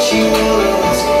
she was.